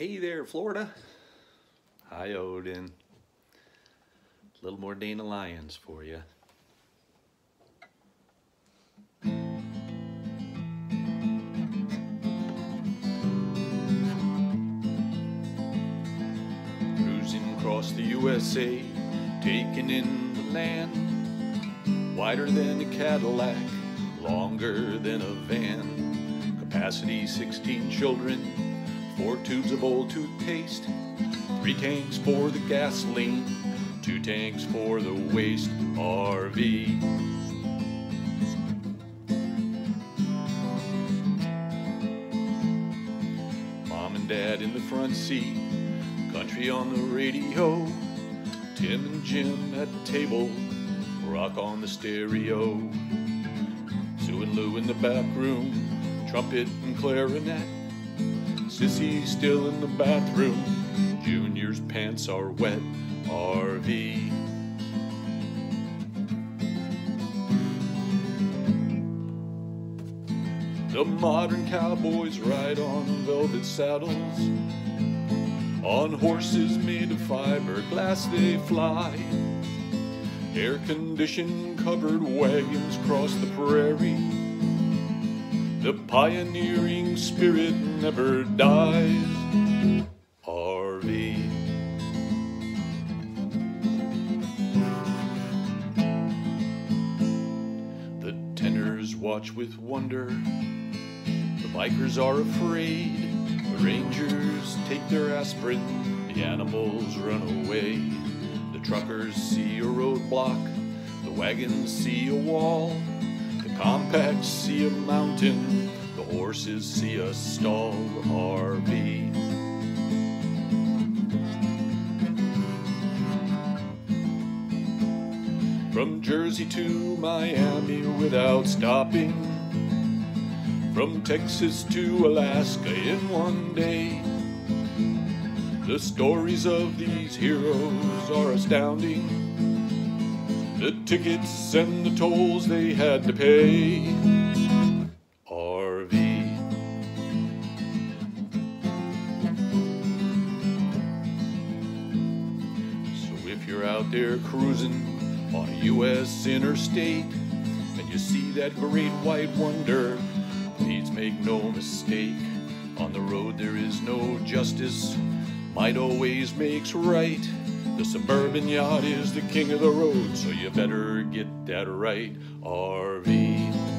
Hey there, Florida. Hi, Odin. A little more Dana Lyons for you. Cruising across the USA, taking in the land. Wider than a Cadillac, longer than a van. Capacity 16 children, four tubes of old toothpaste, three tanks for the gasoline, two tanks for the waste RV. Mom and dad in the front seat, country on the radio, Tim and Jim at the table, rock on the stereo. Sue and Lou in the back room, trumpet and clarinet. Sissy still in the bathroom, Junior's pants are wet. RV. The modern cowboys ride on velvet saddles. On horses made of fiberglass they fly. Air conditioned covered wagons cross the prairie. The pioneering spirit never dies. RV. The tenors watch with wonder. The bikers are afraid. The rangers take their aspirin. The animals run away. The truckers see a roadblock. The wagons see a wall. Compacts see a mountain. The horses see a stall. RV. From Jersey to Miami without stopping. From Texas to Alaska in one day. The stories of these heroes are astounding. The tickets and the tolls they had to pay. RV. So if you're out there cruising on a U.S. interstate and you see that great white wonder, please make no mistake. On the road there is no justice, might always makes right. The suburban yacht is the king of the road, so you better get that right, RV.